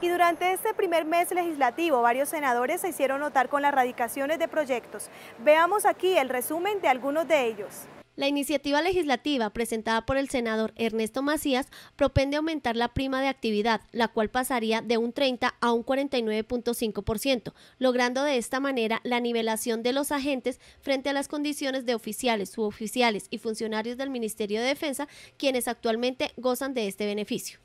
Y durante este primer mes legislativo, varios senadores se hicieron notar con las radicaciones de proyectos. Veamos aquí el resumen de algunos de ellos. La iniciativa legislativa presentada por el senador Ernesto Macías propende aumentar la prima de actividad, la cual pasaría de un 30 a un 49.5%, logrando de esta manera la nivelación de los agentes frente a las condiciones de oficiales, suboficiales y funcionarios del Ministerio de Defensa, quienes actualmente gozan de este beneficio.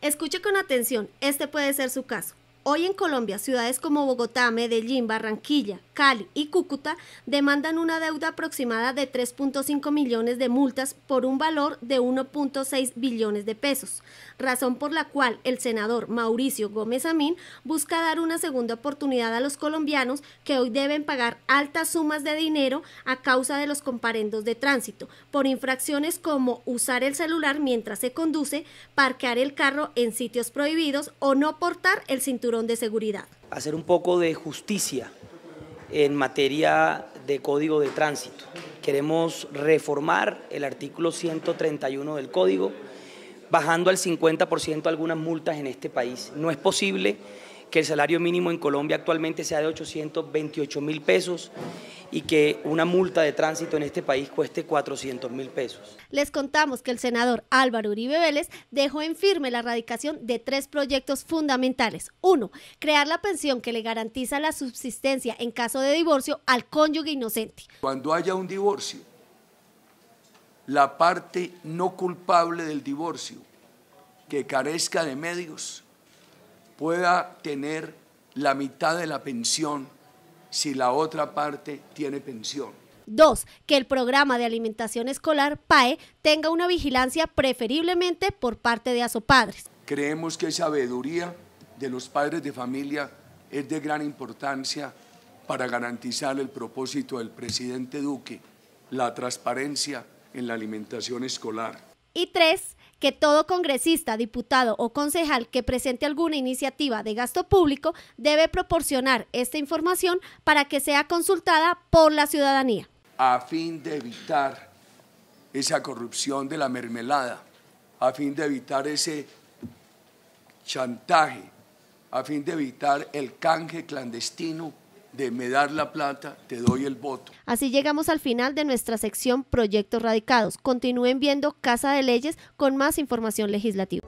Escuche con atención, este puede ser su caso. Hoy en Colombia, ciudades como Bogotá, Medellín, Barranquilla, Cali y Cúcuta demandan una deuda aproximada de 3.5 millones de multas por un valor de 1.6 billones de pesos, razón por la cual el senador Mauricio Gómez Amín busca dar una segunda oportunidad a los colombianos que hoy deben pagar altas sumas de dinero a causa de los comparendos de tránsito, por infracciones como usar el celular mientras se conduce, parquear el carro en sitios prohibidos o no portar el cinturón de seguridad. Hacer un poco de justicia en materia de código de tránsito. Queremos reformar el artículo 131 del código, bajando al 50% algunas multas en este país. No es posible que el salario mínimo en Colombia actualmente sea de 828 mil pesos y que una multa de tránsito en este país cueste 400 mil pesos. Les contamos que el senador Álvaro Uribe Vélez dejó en firme la erradicación de tres proyectos fundamentales. Uno, crear la pensión que le garantiza la subsistencia en caso de divorcio al cónyuge inocente. Cuando haya un divorcio, la parte no culpable del divorcio que carezca de medios pueda tener la mitad de la pensión si la otra parte tiene pensión. Dos, que el programa de alimentación escolar PAE tenga una vigilancia preferiblemente por parte de ASOPADRES. Creemos que sabiduría de los padres de familia es de gran importancia para garantizar el propósito del presidente Duque, la transparencia en la alimentación escolar. Y tres, que todo congresista, diputado o concejal que presente alguna iniciativa de gasto público debe proporcionar esta información para que sea consultada por la ciudadanía. A fin de evitar esa corrupción de la mermelada, a fin de evitar ese chantaje, a fin de evitar el canje clandestino de me dar la plata, te doy el voto. Así llegamos al final de nuestra sección Proyectos Radicados. Continúen viendo Casa de Leyes con más información legislativa.